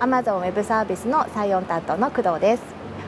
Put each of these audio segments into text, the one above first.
Amazon ウェブサービスの採用担当の工藤です。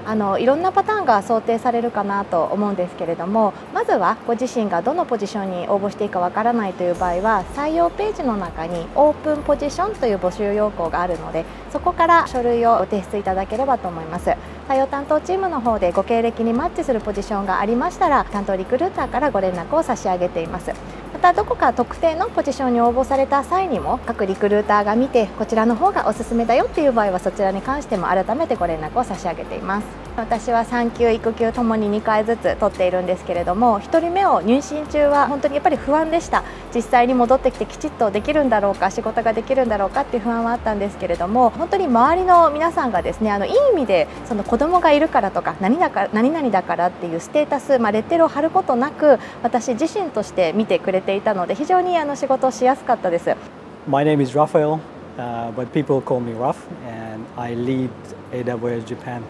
あのいろんなパターンが想定されるかなと思うんですけれどもまずはご自身がどのポジションに応募していいかわからないという場合は採用ページの中にオープンポジションという募集要項があるのでそこから書類を提出いただければと思います。採用担当チームの方でご経歴にマッチするポジションがありましたら担当リクルーターからご連絡を差し上げています。たどこか特定のポジションに応募された際にも各リクルーターが見てこちらの方がおすすめだよっていう場合はそちらに関しても改めてご連絡を差し上げています。私は産休育休ともに2回ずつ取っているんですけれども1人目を妊娠中は本当にやっぱり不安でした実際に戻ってきてきちっとできるんだろうか仕事ができるんだろうかっていう不安はあったんですけれども本当に周りの皆さんがですねあのいい意味でその子供がいるからとか何だか何々だからっていうステータス、まあ、レッテルを貼ることなく私自身として見てくれていたので非常にあの仕事をしやすかったです。My name is Raphael, uh, but people call me Raf, and I lead AWS Japan.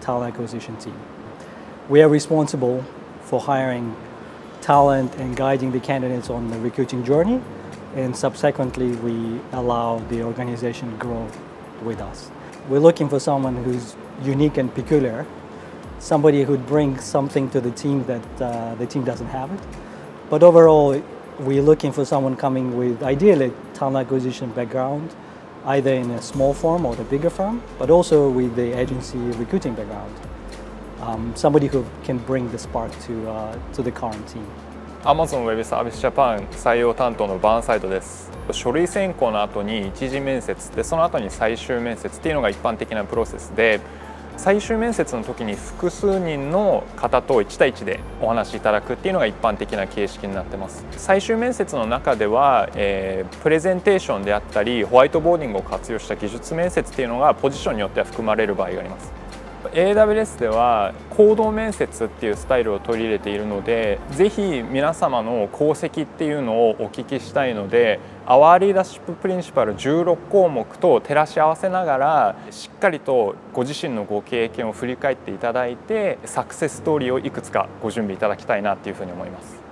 Talent acquisition team. We are responsible for hiring talent and guiding the candidates on the recruiting journey, and subsequently, we allow the organization to grow with us. We're looking for someone who's unique and peculiar, somebody who brings something to the team that uh, the team doesn't have it. But overall, we're looking for someone coming with ideally talent acquisition background, either in a small firm or the bigger firm, but also with the agency recruiting background. Um, somebody who can bring the spark to, uh, to the current team. Amazon Web Service Japan 採用担当のバーンサイドです書類選考の後に一次面接でその後に最終面接っていうのが一般的なプロセスで最終面接の時に複数人の方と1対1でお話しいただくっていうのが一般的な形式になってます。最終面接の中では、えー、プレゼンテーションであったりホワイトボーディングを活用した技術面接っていうのがポジションによっては含まれる場合があります。AWS では行動面接っていうスタイルを取り入れているのでぜひ皆様の功績っていうのをお聞きしたいので Our Leadership Principle 16項目と照らし合わせながらしっかりとご自身のご経験を振り返っていただいてサクセスストーリーをいくつかご準備いただきたいなっていうふうに思います。